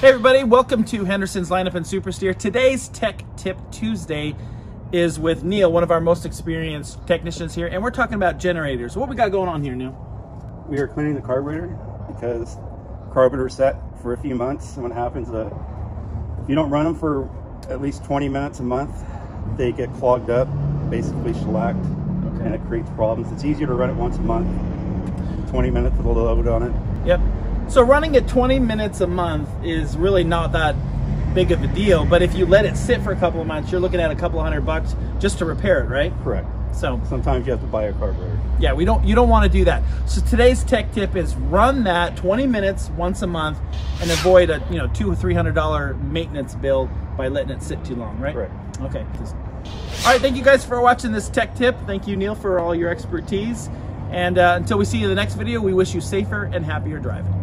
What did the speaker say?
Hey everybody, welcome to Henderson's Lineup and Supersteer. Today's Tech Tip Tuesday is with Neil, one of our most experienced technicians here, and we're talking about generators. What we got going on here, Neil? We are cleaning the carburetor because carburetor set for a few months. And what happens uh, if you don't run them for at least 20 minutes a month, they get clogged up, basically shellacked, okay. and it creates problems. It's easier to run it once a month, 20 minutes with a load on it. Yep. So running it 20 minutes a month is really not that big of a deal, but if you let it sit for a couple of months, you're looking at a couple hundred bucks just to repair it, right? Correct. So sometimes you have to buy a carburetor. Yeah, we don't you don't want to do that. So today's tech tip is run that 20 minutes once a month and avoid a you know two or three hundred dollar maintenance bill by letting it sit too long, right? Correct. Okay. All right, thank you guys for watching this tech tip. Thank you, Neil, for all your expertise. And uh, until we see you in the next video, we wish you safer and happier driving.